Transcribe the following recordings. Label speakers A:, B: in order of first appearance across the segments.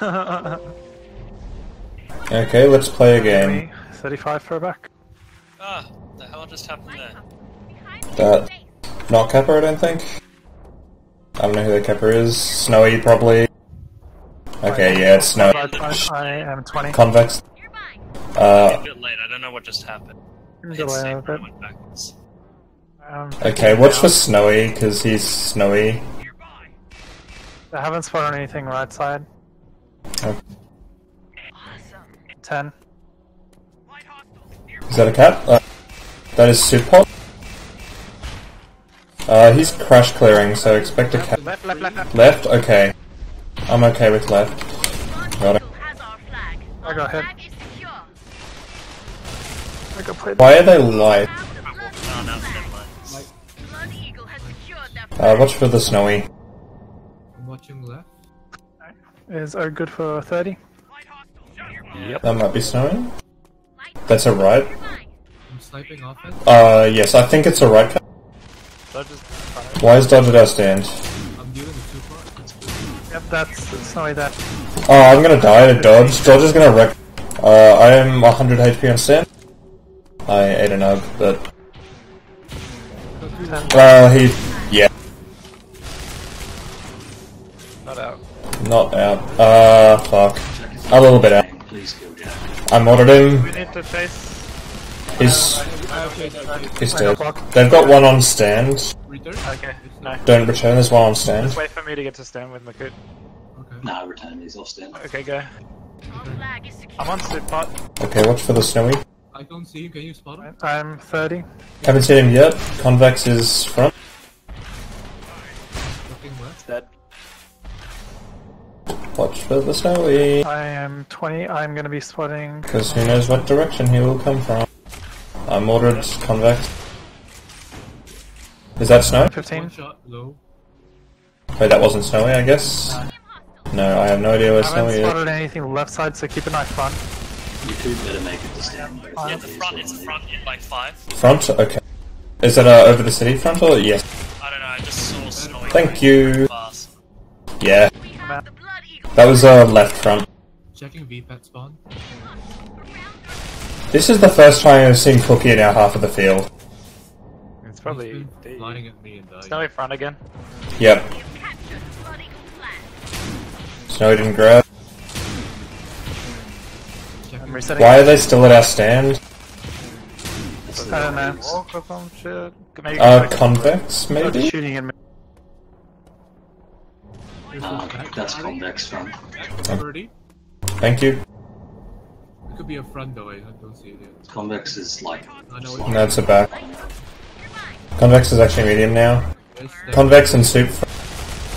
A: Okay, let's play a game.
B: 35 for a back.
C: Ah, the hell just happened there?
A: That not Kappa, I don't think. I don't know who the Kappa is. Snowy, probably. Okay, yeah, it's Snowy.
B: I am 20.
A: Convex.
C: A
A: Uh,
C: bit late, I don't know what just happened. I hit
B: Delay
C: save
B: a
C: and
B: bit.
C: I went backwards.
B: Um,
A: okay, watch for Snowy, because he's Snowy.
B: I haven't spotted anything right side. 10.
A: Is that a cat? Uh, that is Supot. Uh, he's crash clearing, so expect a cat.
B: Left, left, left, left.
A: Left? Okay. I'm okay with left. Got it.
B: I got hit. I got played.
A: Why are they light?
C: No, never mind.
A: Uh, watch for the Snowy.
D: I'm watching left.
B: Is O good for 30? Yep.
A: That might be snowing. That's a right.
D: I'm sniping offense.
A: Uh, yes, I think it's a right cat. Why is Dodge at our stand?
D: I'm dealing with two parts.
B: Yep, that's Snowy that.
A: Oh, I'm gonna die to Dodge. Dodge is gonna wreck. Uh, I am 100 HP on stand. I ate an ug, but. Uh, he.
B: Not out.
A: Uh, fuck. A little bit out.
E: Please kill Jack.
A: I modded him.
B: We need to chase.
A: He's.
D: Okay, okay.
A: He's dead. They've got one on stand.
D: Return?
B: Okay, no.
A: Don't return, there's one on stand.
B: Just wait for me to get to stand with Makut.
D: Okay.
E: Nah, return these off stand.
B: Okay, go. I'm on Supot.
A: Okay, watch for the Snowy.
D: I don't see him. Can you spot him?
B: I'm 30.
A: Haven't seen him yet. Convex is front. Watch for the Snowy.
B: I am 20. I'm gonna be spotting.
A: Because who knows what direction he will come from. I'm ordered Convex. Is that Snow?
B: 15.
D: One shot low.
A: Wait, that wasn't Snowy, I guess? No, I have no idea where
B: I haven't
A: Snowy is.
B: spotted anything left side, so keep an eye front.
E: You could better make it to stand. though.
C: Yeah, the front, it's front in like five.
A: Front? Okay. Is it uh, over the city front or? Yes.
C: I don't know, I just saw snowy.
A: Thank you.
C: Fast.
A: Yeah.
B: Map.
A: That was uh, left front.
D: Checking V-pad spawn.
A: This is the first time I've seen Cookie in our half of the field.
B: It's probably
D: been at me and dying.
B: Snowy front again.
A: Yep. Snowy didn't grab.
B: I'm resetting.
A: Why are they still at our stand?
B: I don't know. Walk or some shit. Maybe
A: Uh, Convex, maybe?
B: shooting at me.
E: Nah, that's convex front.
D: 30.
A: Thank you.
D: It could be a front though. I don't see it yet.
E: Convex is like.
D: I know
A: No, it's a back. Convex is actually medium now. Convex and Soup,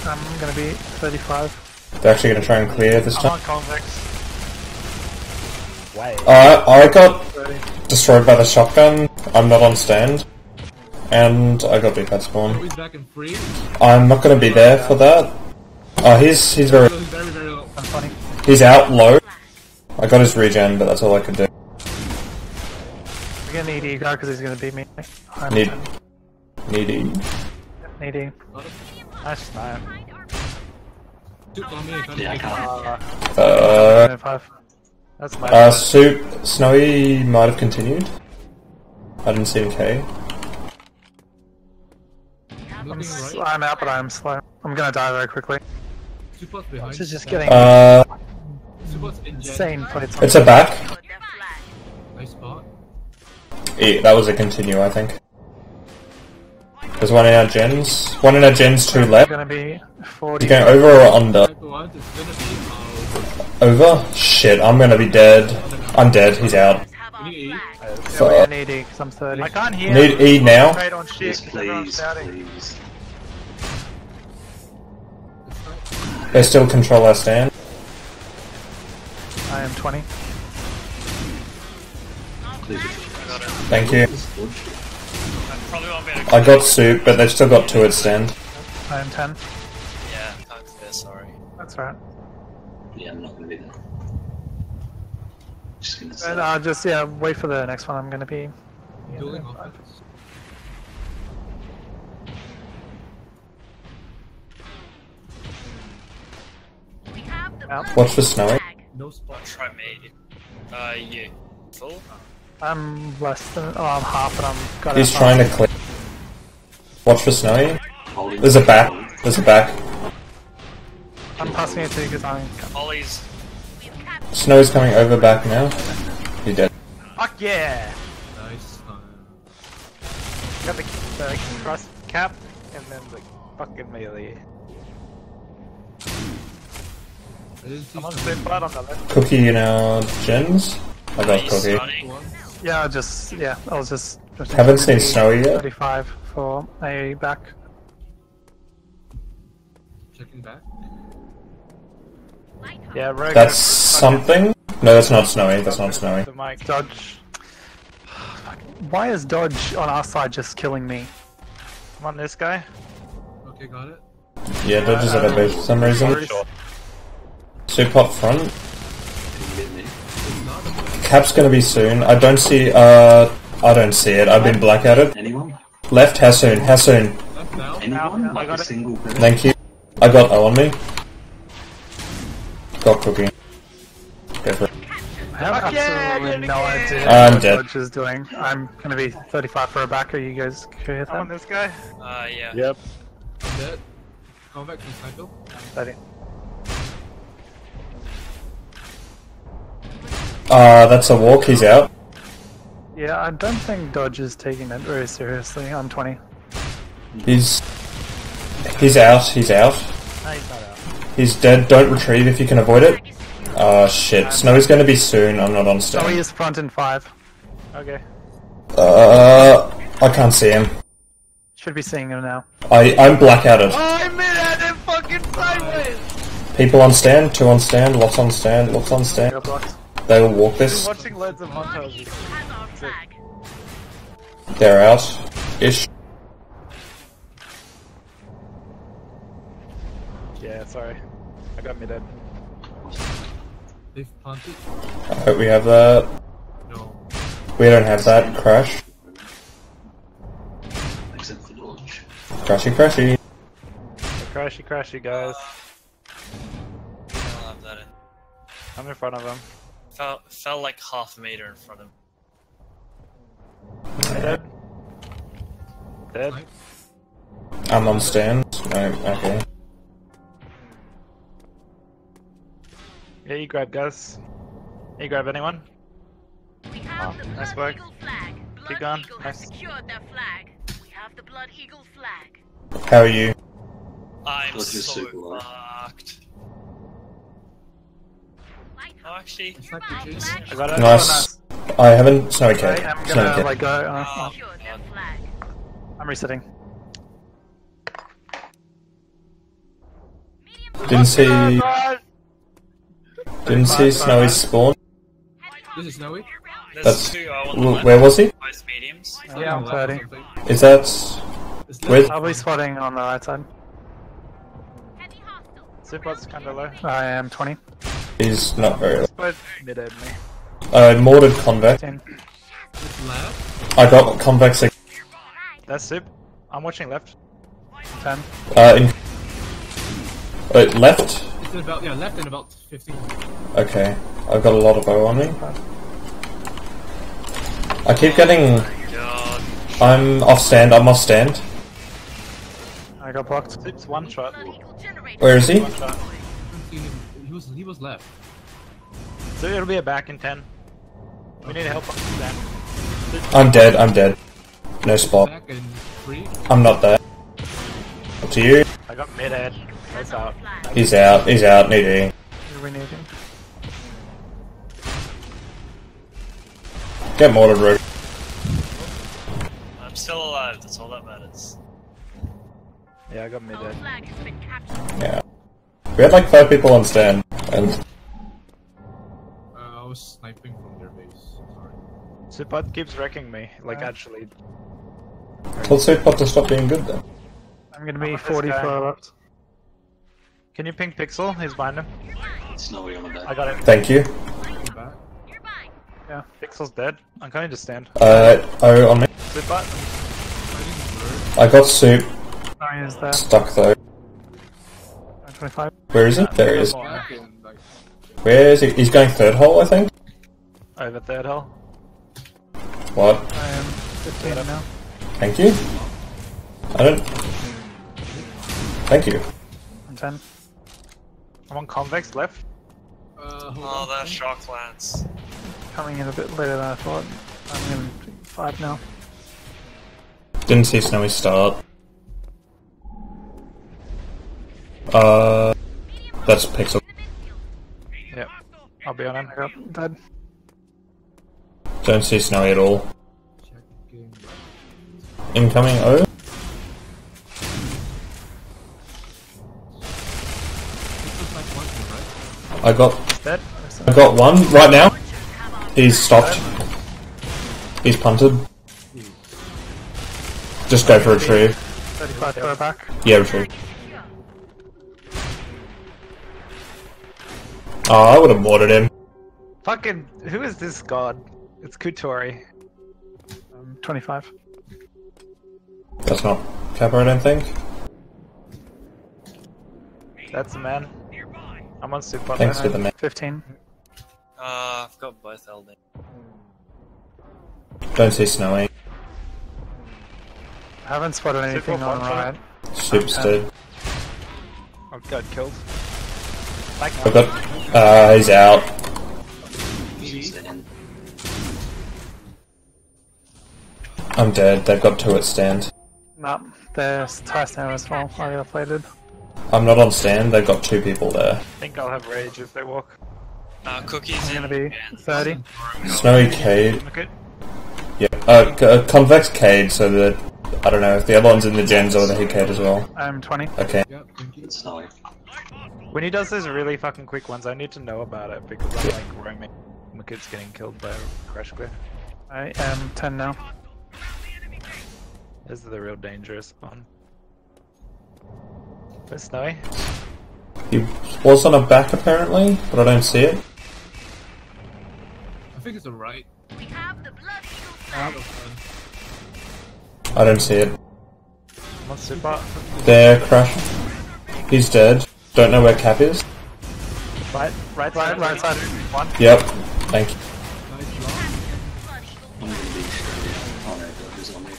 B: I'm gonna be 35.
A: they're actually gonna try and clear this
B: I'm
A: time.
B: on convex. Way.
A: Uh, I got destroyed by the shotgun. I'm not on stand. And I got big pet
D: Oh,
A: spawn.
D: he's back in free.
A: I'm not gonna be there for that. Oh, he's, he's very,
D: he's very, very low.
B: I'm funny.
A: he's out low. I got his regen, but that's all I could do.
B: We're gonna need Ego because he's gonna beat me. I'm
A: Need.
B: Need E.
D: Got him.
B: Nice snipe.
D: Two on me. I can't
E: Yeah, I can't.
D: it.
A: Uh,
B: That's my.
A: uh, Soup, Snowy might have continued. I didn't see him K.
D: I'm
B: I'm,
D: looking
B: s-
D: right.
B: I'm out, but I'm slow. I'm gonna die very quickly.
D: Two behind.
B: This is just getting
A: Uh,
D: Two spots in
B: insane plates.
A: it's a back.
D: Nice spot.
A: Yeah, that was a continue, I think. There's one in our gens. One in our gens, two left.
B: gonna be 40.
A: You going over or under?
D: Type one is gonna be uh,
A: Over? Shit, I'm gonna be dead. I'm dead, he's out.
D: we need eight.
B: Yeah, we're need E because I'm 30. I can't hear.
A: Need E now.
B: Straight on shit.
E: Yes,
B: 'cause everyone's
E: please, please.
A: They still control our stand.
B: I am 20.
A: Thank you.
C: I probably won't be able to
A: I got soup, but they've still got two at stand.
B: I am 10.
C: Yeah, can't clear, sorry.
B: That's right.
E: Yeah, I'm not gonna be there. Just gonna say.
B: And uh, just yeah, wait for the next one. I'm gonna be.
D: Dueling
B: Out.
A: Watch for Snowy.
D: No spot.
C: Try me. Uh, you. Full?
B: I'm less than. Oh, I'm half, and I'm. Got
A: He's
B: it.
A: trying to clear. Watch for Snowy.
E: Holding
A: There's a back. There's a back.
B: I'm passing it to you because I'm.
C: Ollie's.
A: Snowy's coming over back now. He dead.
B: Fuck yeah!
D: Nice.
B: Got the, the cross cap, and then the fucking melee.
D: I didn't see
B: I'm on the blood on the left.
A: Cookie you uh, know, gens. I got
C: Nice,
A: Cookie.
C: Sonny.
B: Yeah, I just. Yeah, I was just. just
A: Haven't seen Snowy yet.
B: 35 for a back.
D: Checking back.
B: Yeah, Rogue.
A: That's something. No, that's not Snowy. That's not Snowy.
B: The mic. Dodge. Why is Dodge on our side just killing me? I'm on this guy.
D: Okay, got it.
A: Yeah, Dodge is at a uh, base for some reason.
B: Already-
A: Soup up front.
E: mid mid.
D: It's not.
A: Cap's gonna be soon. I don't see. Uh, I don't see it. I've been blackoutted.
E: Anyone?
A: Left. How soon? How soon?
E: Anyone? Like a single person?
A: Thank you. I got O on me. Got cooking. Go for it.
B: I have absolutely no idea
A: I'm
B: what
A: dead.
B: Dodge is doing. I'm gonna be 35 for a back. Are you guys okay with that? on this guy.
C: Uh, yeah.
B: Yep.
D: I'm Dead. Come back to the cycle.
B: 30.
A: Uh, that's a walk. He's out.
B: Yeah, I don't think Dodge is taking it very seriously. I'm 20.
A: He's he's out. He's out.
B: No, he's not out.
A: He's dead. Don't retrieve if you can avoid it. Uh, shit. Snowy's gonna be soon. I'm not on
B: So he
A: stand.
B: is front in 5. Okay.
A: Uh, I can't see him.
B: Should be seeing him now.
A: I I'm blackouted.
B: I'm in at fucking sideways!
A: People on stand. Two on stand. Lots on stand. Lots on stand.
B: Got blocked.
A: They will walk this.
B: Watching loads of montages.
A: They're out. Ish.
B: Yeah, sorry. I got me dead.
D: They've planted.
A: I hope we have that.
D: No.
A: We don't have that. Crash.
E: Except for Dodge.
A: Crashy, crashy.
B: Crashy, crashy, guys.
C: I'll have that in.
B: I'm in front of him.
C: Fell, fell like half a meter in front of him.
B: Dead. Dead.
A: I'm on stand. No, okay.
B: Yeah, you grab guys. You grab anyone?
F: We have oh, the
B: nice work.
F: Eagle flag. Blood
B: Keep going.
F: Eagle
B: Nice.
F: has secured their flag. We have the Blood Eagle flag.
A: How are you?
C: I'm
E: Look,
C: so
E: super
C: fucked. Oh, actually,
D: It's like
F: Nearby
D: the Jason.
F: flag
B: I got it.
A: Nice. I haven't. Snowy
B: Okay,
A: Cat.
B: I'm gonna
A: Cat.
B: like go. Uh,
C: Oh.
F: secured.
B: I'm resetting.
A: Didn't see. Didn't see Snowy's spawn.
D: This is Snowy.
A: That's-
C: two I
A: Where was he?
C: Mediums.
B: Yeah, I'm
D: Left
B: 30.
A: Is that
D: It's
A: with?
B: I'll be spotting on the right side.
F: heavy hostile.
B: Kinda low. I am 20.
A: He's not very. low.
B: Both mid me.
A: Uh, mortared convex.
B: 10.
A: I got convex. ag-
B: That's Sup. I'm watching left. 10.
A: Uh, in. Wait, left.
D: It's in about yeah left and about 15.
A: Okay, I've got a lot of O on me. I keep getting.
C: God.
A: I'm off stand. I'm off stand.
B: I got blocked. It's one shot.
F: Blood Eagle generator.
A: Where is he?
D: He was he was left.
B: So it'll be a back in 10. We need help on stand.
A: I'm dead. I'm dead. No spot.
D: Back and free.
A: I'm not there. Up to you.
B: I got mid head. That's out.
A: He's out. He's out. Need E.
B: We need him.
A: Get mortared, Rogue.
C: I'm still alive, that's all that matters.
B: Yeah, I got mid
F: Our
B: head.
F: flag has been captured.
A: Yeah. We had like five people on stand, and
D: Uh, I was sniping from their base. Sorry.
B: Supot keeps wrecking me. Like,
D: Yeah.
B: actually.
A: told Soapbot to stop being good then.
B: I'm gonna be 40 for left. Can you ping Pixel? He's behind him.
E: Snowy on the back.
B: I got it.
A: Thank you.
D: Come back.
F: Nearby.
B: Yeah, Pixel's dead. I'm coming to stand.
A: Uh, oh, on me.
B: Supot?
D: Fighting.
A: I got Soup
B: Oh, he is there.
A: stuck though.
B: 25.
A: Where is he? There he is.
D: Back and back. Right.
A: Where is he? He's going third hole, I think.
B: Over third hole.
A: What?
B: I am 15 now.
A: Thank you. I don't. Thank you.
B: I'm 10. I'm on convex left.
D: Uh,
C: Oh,
D: on.
C: that shock lance.
B: Coming in a bit later than I thought. I'm in 5 now.
A: Didn't see Snowy start. Uh, that's Pixel.
B: Yep. I'll be on him. I got dead.
A: Don't see Snowy at all. Incoming O.
D: This is like one, right?
A: I got.
B: Dead.
A: I got one right now. He's stopped. He's punted. Just go for retrieve.
B: 35 throw back.
A: Yeah, retrieve. Oh, I would have mortared him.
B: Fucking, who is this god? It's Kutori. Um, 25.
A: That's not Kappa, I don't think.
B: That's the man. I'm on super.
A: Thanks for the man.
B: 15.
C: Uh, I've got both LD.
A: Don't see Snowy.
B: I haven't spotted anything on right.
A: Soup's dead.
B: I got killed. Back
A: I got. Uh, he's out. I'm dead. They've got two at stand.
B: No, there's Tyson as well. I got plated.
A: I'm not on stand. They've got two people there.
B: I think I'll have rage if they walk.
C: Uh, cookies
B: I'm gonna be 30.
A: Snowy Cade.
B: Look it.
A: Yeah. Uh, uh, convex Cade. So that I don't know if the other one's in the gens or the he Cade as well.
B: I'm 20.
A: Okay.
D: Yep. thank you.
E: it's snowy.
B: When he does those really fucking quick ones, I need to know about it because I'm like roaming. My kid's getting killed by a crash clear. I am 10 now. This is the real dangerous one. Where's Snowy?
A: He was on a back apparently, but I don't see it.
D: I think it's alright.
F: We have the blood eagle
D: Out
F: flag.
D: of fun.
A: I don't see it.
B: I'm on super.
A: There, crash. He's dead. Don't know where Cap is.
B: Right, right side, right side. One.
A: Yep. Thank you.
D: Nice block.
F: Blood eagle
E: I'm gonna be straight in. Oh no, God, he's on me.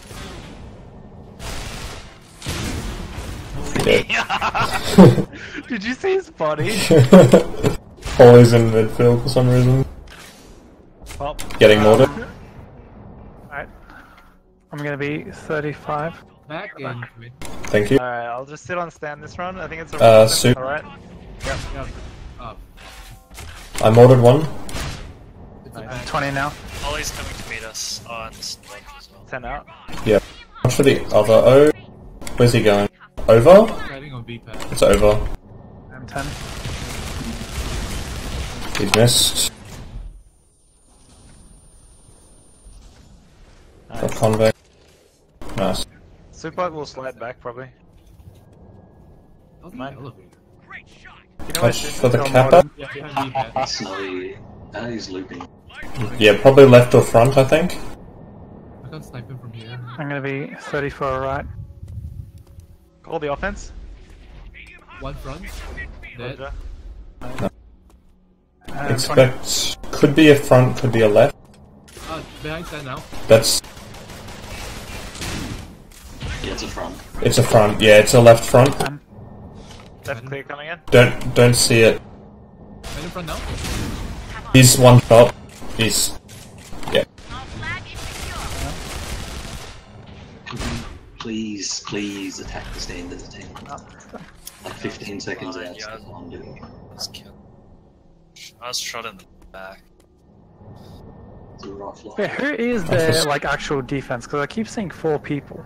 A: Dead.
B: Did you see his body?
A: Always in midfield for some reason.
B: Well,
A: Getting uh, mortared.
B: Alright. I'm gonna be 35.
D: Back in. Wait.
A: Thank you.
B: Alright, I'll just sit on stand this run. I think it's a
A: Uh, soup.
B: Alright.
D: Yeah. Up.
A: I mortared one.
B: Nice. 20 now.
C: Ollie's coming to meet us. on and this ledge as well.
B: 10 out.
A: Yeah. Watch for the other O. Where's he going? Over?
D: Riding on V-pad.
A: It's over.
B: I'm 10.
A: He's missed. Got
B: Nice.
A: convex. Nice.
B: Super will slide back probably.
D: Oh, the
B: Mine.
D: elevator.
B: You know
A: Touch for the
B: Super
A: kappa.
B: mortared.
D: Yeah, behind V-pad.
E: Snowy. Ah, he's looping.
A: Yeah, probably left or front, I think.
D: I can't snipe him from here.
B: I'm gonna be 34 right. Call the offense.
D: One front. Dead.
B: Roger.
A: No.
B: Um, 20.
A: Expect. Could be a front, could be a left.
D: Uh, behind stand now.
A: That's.
E: Yeah, it's a front.
A: It's a front. Yeah, it's a left front.
B: Um, Left clear coming in.
A: Don't don't see it.
D: Right in front now.
A: He's one shot. He's. Yeah.
F: Our flag is secure.
E: Please, please attack the stand entertainment. Like 15 seconds out.
C: yeah.
E: that's all I'm doing.
C: I was killed. I was shot in the back.
E: It's a rough lot.
B: Yeah, who is the like actual defense? Because I keep seeing four people.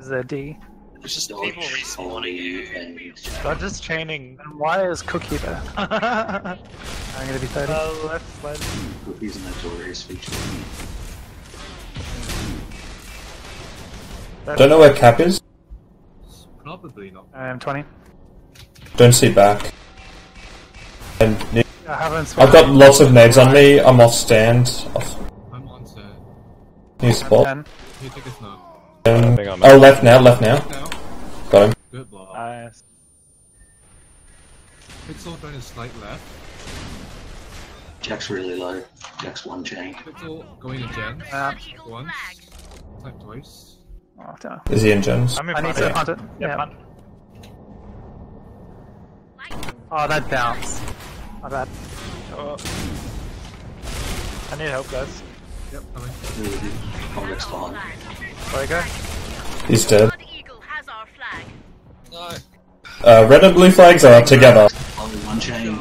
B: Is there D?
C: It's just
E: Dodge,
C: people respawning you.
E: and
B: They're just chaining. And why is Cookie there? I'm gonna be 30.
C: Uh, left, left.
E: Cookies a notorious feature.
A: Don't know where Cap is.
D: Probably not.
B: I am 20.
A: Don't see back. And
B: I haven't.
A: I've got lots of nades on me. I'm off stand. Off
D: I'm on set.
A: new spot.
B: 10.
D: Here, take a smoke.
A: Um, oh, left now. Left now.
D: Now.
A: Got him.
D: Good block.
B: Nice.
D: Pixel trying to slide left.
E: Jack's really low. Jack's one chain.
D: Pixel going to Gen.
B: Uh,
D: Once. Slide twice.
G: Oh, I don't know.
A: Is he in gens?
B: I'm in
G: I need to hunt it.
B: Yeah,
G: Yeah. Oh, that bounce. My bad.
B: Oh. I need help, guys.
D: Yep, coming.
E: Really good. Convex
B: you go?
A: He's dead.
F: Blood Eagle has our flag.
C: No.
A: Uh, red and blue flags are together.
E: Only one chain.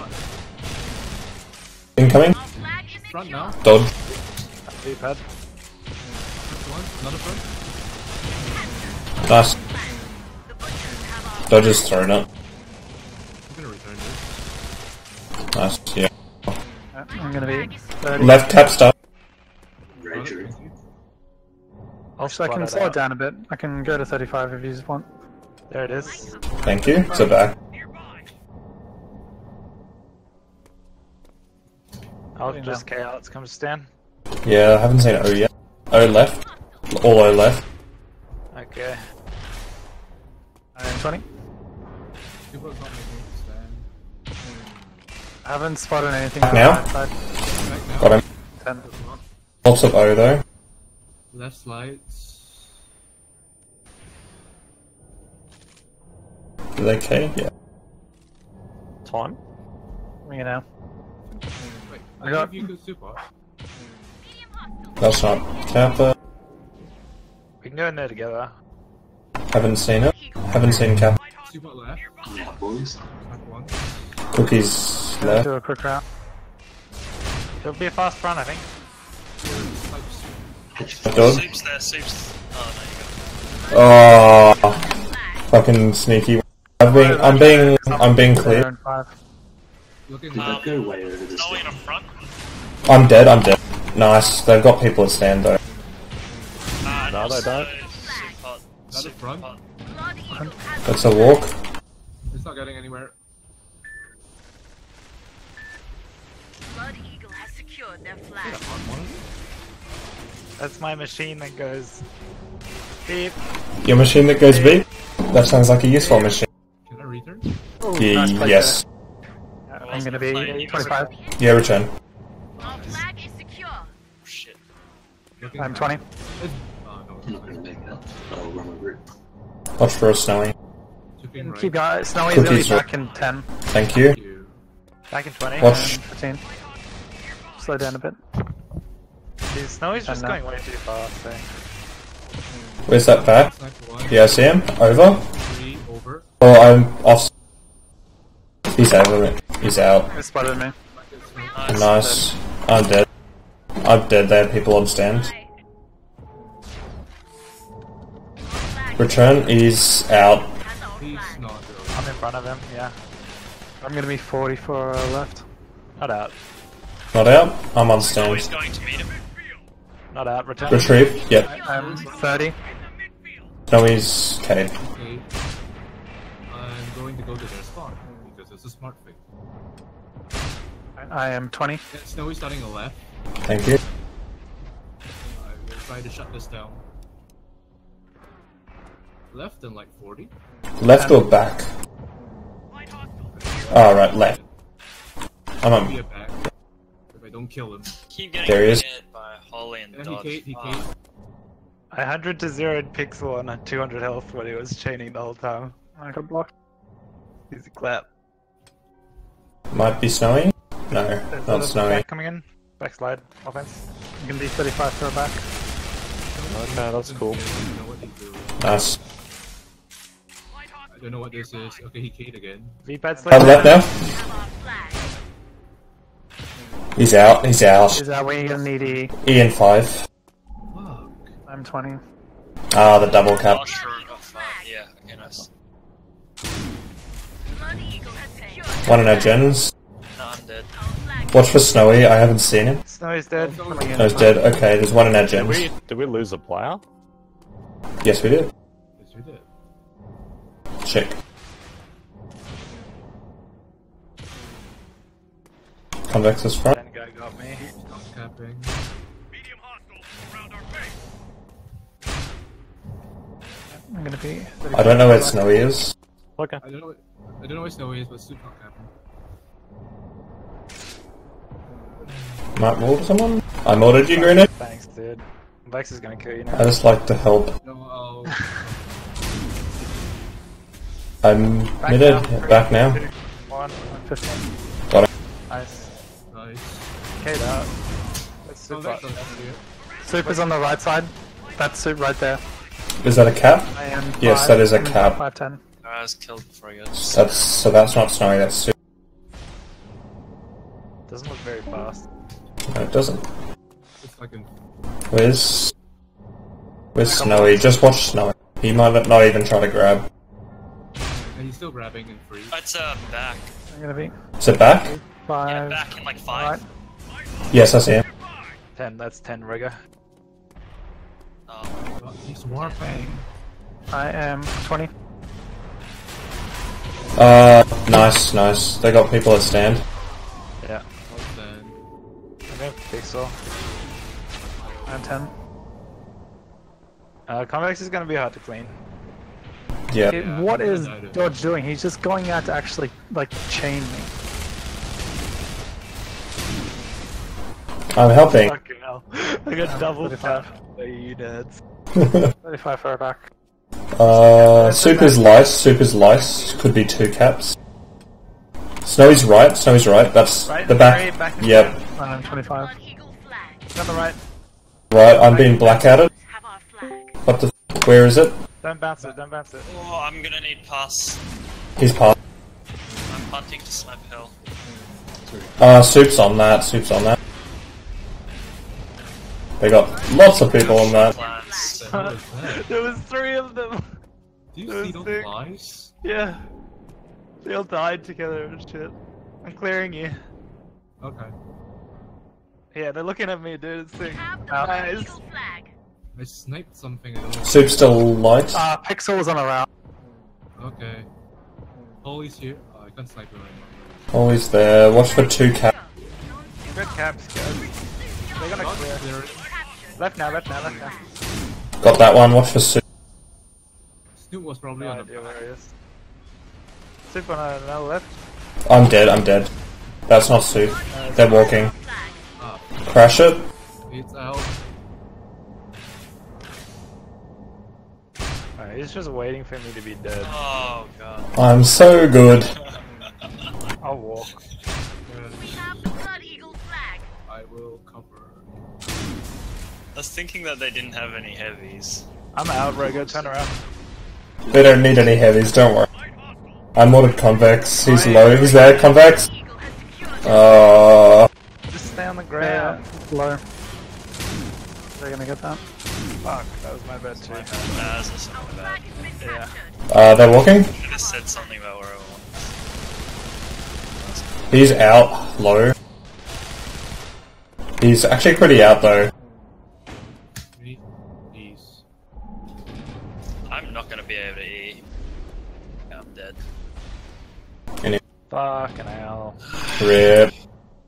A: Incoming.
F: Our flag is.
D: Front now.
A: Dodge.
B: Deep head.
D: Front one. Another front.
A: Nice.
F: The butchers have our
A: Dodge is thrown up.
D: I'm gonna return this.
A: Nice. Yeah.
G: Yeah, I'm gonna be 30.
A: Left tap start.
E: Very
D: Got it,
E: true.
D: thank you.
B: I'll
G: So I can
B: it
G: slow it down a bit. I can go to 35 if you just want.
B: There it is.
A: Thank you. So back.
B: I'll
G: Putting
B: just K out. Come stand.
A: Yeah, I haven't seen O yet. O left. All O left.
B: Okay.
G: I'm 20.
D: People are not making it stand.
G: I haven't spotted anything on
A: now?
G: my.
D: Right now.
A: Got him.
G: 10.
A: Lots of O though.
D: Left lights.
A: Do they K? Yeah.
B: Time.
G: You know.
D: Wait,
G: I
D: I
G: got-
D: got you good super.
A: That's not Kappa.
B: We can go in there together.
A: Haven't seen it. Haven't seen Kappa.
D: Super left.
E: I'm boys.
D: One.
A: Cookies
G: Gonna
A: left.
G: do a quick round.
B: It'll be a fast run, I think.
D: Slides.
A: Dodge.
C: Soup's there, soup's. Oh, there you go.
A: Oh, fucking sneaky. I'm being, I'm being, I'm being
G: They're
A: clear.
G: in 5.
D: Looking
E: Did
D: left.
E: go way over this
C: Snowy in front.
A: I'm dead. I'm dead. Nice. They've got people at stand though.
C: Uh,
B: No, they don't.
C: Soup hot.
D: Another front.
C: hot.
F: Blood Eagle has
A: That's a walk.
D: It's not getting anywhere.
F: Blood Eagle has secured their flag.
D: That on one?
B: That's my machine that goes beep.
A: Your machine that goes beep. That sounds like a useful machine.
D: Can I return?
A: Ye-
G: nice
A: yes.
G: there. I'm gonna be 25.
A: Yeah, return.
F: Our flag is secure.
C: Oh, shit.
G: I'm 20.
D: It's- Oh.
E: I'm not gonna make that. I'll run over it.
A: Watch for a snowy.
D: Chipping right.
G: Keep going. Snowy's gonna be
A: Cookies
G: back in 10.
A: Thank you.
D: Thank you.
B: Back in 20.
A: Watch.
G: 15. Slow down a bit.
B: Dude, Snowy's just
G: uh,
B: going way too fast. Eh?
A: Where's that back?
D: Sniper one.
A: Yeah, I see him. Over.
D: Three over.
A: Oh, I'm off. He's over it. He's out.
G: They spotted me.
C: Nice.
A: Nice. I'm dead. I'm dead. They have people on stand. Return is out.
F: Has our
D: He's
F: flag.
D: not really.
B: I'm in front of him. Yeah.
G: I'm gonna be 44 left.
B: Not out.
A: Not out. I'm on
C: Snowy's
A: stand.
B: Not out. Return.
A: Retrieve. Yep.
G: I'm 30.
A: Snowy's K.
D: Okay. I'm going to go to their spawn because it's a smart thing.
G: I am 20.
D: Yeah, Snowy starting a left.
A: Thank you.
D: I will try to shut this down. Left and like 40.
A: Left or um, back? Oh, left. I'm
D: Be
A: on.
D: A back. If I don't kill him.
C: Keep getting
A: There he is.
C: hit by Holly and
D: Yeah, he
C: Dodge.
D: Kate, he
C: Ah,
B: I 100 to 0 pixel on a 200 health when he was chaining the whole time.
G: I got blocked.
B: Easy clap.
A: Might be snowing? No,
B: There's
A: not
B: snowing. coming in. Backslide. Offense.
G: I'm gonna be 35 for a back.
B: Okay, that's cool.
D: I don't know what he's doing.
A: Nice.
D: I don't know what this is. Okay, he Kate again.
B: V-pad
A: I'm left now.
F: Have our flag.
A: He's out. He's out.
G: Is that way you're gonna need E?
A: Ian five.
D: Fuck.
G: I'm 20.
A: Ah, the double cap.
C: Dodge for a five. Yeah, okay, nice.
F: Blood Eagle has secured
A: One in our gens.
C: No, I'm dead.
A: Watch for snowy. I haven't seen him.
B: Snowy's dead.
D: Coming in.
A: No, he's dead. Okay, there's one in our
H: Did
A: gens.
H: we did we lose a player?
A: Yes, we did.
D: Yes, we did.
A: Check. Convex is front
B: got me.
D: Stop. Medium around our base.
G: I'm gonna be.
A: I don't know where Snowy is.
H: Okay.
D: I don't know. What, I don't know where Snowy is, but super capping.
A: Might mold someone. I molded you, Grenade.
B: Thanks, dude. Vex is gonna kill you now.
A: I just like to help.
D: No,
A: I'm
B: back now.
A: back now.
B: One, one fifteen.
A: Got it.
B: Nice.
D: Nice.
B: Okay, that. That's
D: No,
B: super.
D: that's.
G: Soup is on the right side. That's soup right there.
A: Is that a cap? Yes,
G: five,
A: that is a
G: I'm
A: cap.
G: Five ten.
C: I was killed before I got.
A: That's so that's not snowy. That's super.
B: Doesn't look very fast.
A: No, it doesn't.
D: It's like an.
A: Where's Where's snowy? Just watch snowy. He might not even try to grab.
D: And he's still grabbing in free.
C: It's uh back.
G: I'm gonna be
A: Is it back?
C: Yeah, back in like
G: Alright.
C: five.
A: Yes, I see him.
B: 10, that's 10 rigger.
C: Oh,
D: he's warping.
G: I am twenty.
A: Uh, nice, nice. They got people at stand.
B: Yeah.
D: Then?
B: I'm going for pixel.
G: I'm ten.
B: Uh, convex is gonna be hard to clean.
A: Yeah.
G: It-
D: Yeah,
G: what
D: I'm
G: is
D: gonna die to-
G: Dodge doing? He's just going out to actually like chain me.
A: I'm helping.
B: Fucking hell. I got double tap by you dads.
G: Thirty-five for a back.
A: Uh, soup is lice. Soup is lice. Could be two caps. Snowy's right. Snowy's right. That's
B: Right,
A: the back.
B: very back in
A: yep.
G: I'm twenty-five.
F: Blood Eagle flag.
B: On the right.
A: Right. I'm being blackouted.
F: Have our flag.
A: What the? F- where is it?
B: Don't bounce it, don't bounce it.
C: oh I'm gonna need pass.
A: He's past.
C: I'm hunting to slap hill.
A: Uh, soup's on that. Soup's on that. They got lots of people on that.
C: Plans.
D: The hell is that?
B: There was three of them.
D: Do you see those
B: things.
D: flies?
B: Yeah. They all died together and shit. I'm clearing you.
D: Okay.
B: Yeah, they're looking at me, dude. It's sick.
F: Have the. Blood
B: Nice.
F: Eagle flag.
D: I sniped something. I don't know.
A: Soup's still light.
G: Uh, Pixel was on a route.
D: Okay. Holy's here. Oh, I can't snipe him right
A: Always there. Watch for two caps.
B: Good caps, guys. They're gonna
D: now.
B: clear.
D: There,
B: Left now, left now, left now.
A: Got that one. Watch for soup.
D: Snoop was probably
B: No
D: on the
B: idea
D: back.
B: where he is. Soup on another left.
A: I'm dead. I'm dead. That's not soup. They're walking.
F: Flag.
D: Ah,
A: Crash it.
D: it's out.
B: Alright, he's just waiting for me to be dead.
C: Oh god.
A: I'm so good.
B: I'll walk.
D: I
C: was thinking that they didn't have any heavies.
B: I'm out, Rogo. Turn around.
A: They don't need any heavies. Don't worry. I modded convex. He's low. He's there. Convex.
F: Eagle has secured
A: Uh,
B: Just stay on the
G: Yeah,
B: ground.
G: low. They're gonna get that.
B: Fuck, that was my bad too.
C: Like Baz or something
F: Our
C: like that.
B: Yeah.
F: captured.
A: uh, they're walking.
C: Should have said something about where I was.
A: He's out low. He's actually pretty out though.
B: Fucking hell.
A: Rip.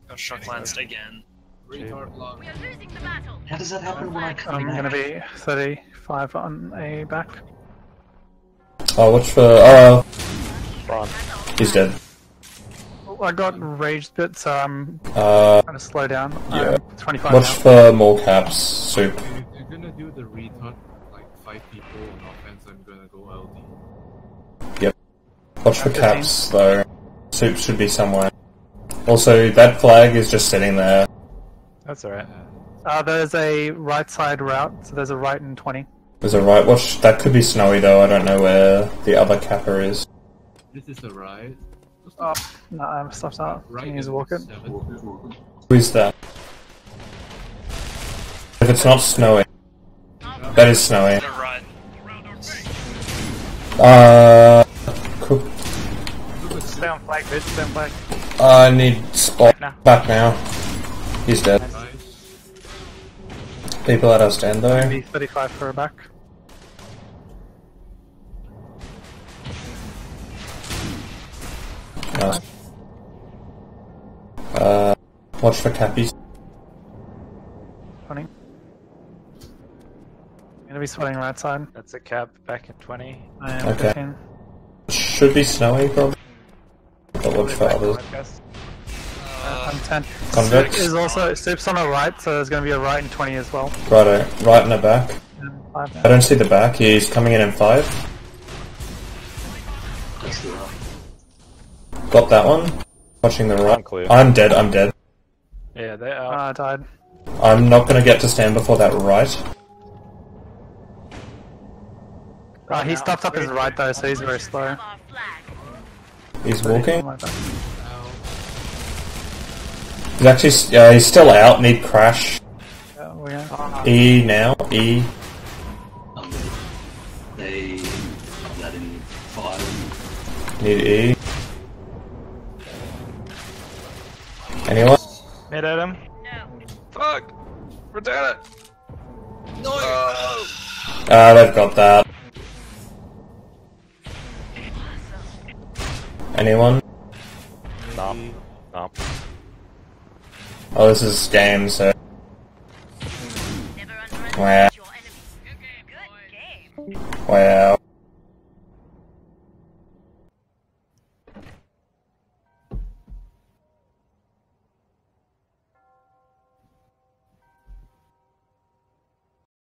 C: Got shock lanced again.
D: Retard lock.
F: We are losing the battle.
E: How does that happen when I come
G: I'm gonna be thirty-five on a back.
A: Oh, watch for. Uh,
F: Run.
A: he's dead.
G: Oh, I got raged bit, so I'm
A: Uh,
G: trying to slow down.
A: Yeah.
G: I'm twenty-five
A: watch
G: now.
A: for more caps. Soup.
D: If you're gonna do the retard, like five people on offense, I'm gonna go LD. Yep.
A: Watch for caps though. Soup should be somewhere. Also, that flag is just sitting there.
B: That's alright.
G: Uh, there's a right side route, so there's a right and twenty.
A: There's a right. Watch. That could be snowy though. I don't know where the other capper is.
D: This is the right.
G: Oh, no, I'm stopped out.
D: Right
G: Can you use
D: is
G: walk it?
A: Who is that? If it's not snowy, that is snowy.
C: Right.
A: Uh, cool.
B: Stay on bitch. Stay on flag.
A: I need spot
B: Now.
A: back now. He's dead.
D: Nice.
A: People at our stand though.
G: Maybe thirty-five for a back.
A: Nice. Uh, watch for cappies.
G: Twenty. Gonna be sweating right side.
B: That's a cap back in 20.
G: I am
A: Okay.
G: fifteen.
A: Should be snowy probably. But watch for others.
C: Uh,
G: I'm 10.
A: Convex.
G: Is also, Soup's on the right, so there's gonna be a right and 20 as well.
A: Righto. Right in the back.
G: And five.
A: I don't see the back. He's coming in in five.
E: That's the right.
A: Got that one. Watching the right.
H: I'm.
A: I'm dead. I'm dead.
B: Yeah, they are.
G: Ah, I died.
A: I'm not gonna get to stand before that right.
G: Ah, he stopped up his right though, so he's very slow.
F: Have our flag.
A: He's walking.
G: Oh my God.
A: He's actually. Uh, he's still out. Need crash.
G: Yeah.
A: E now. E.
E: I'm. They have that in five.
A: Need E. Anyone?
B: Mid at him.
F: No.
B: Fuck! Return it! No!
A: Ah, they've got that. Anyone?
H: Nah. Nah.
A: Oh, this is game, so.
F: Never underestimate
A: Wow.
F: your enemy. Good game.
A: Wow.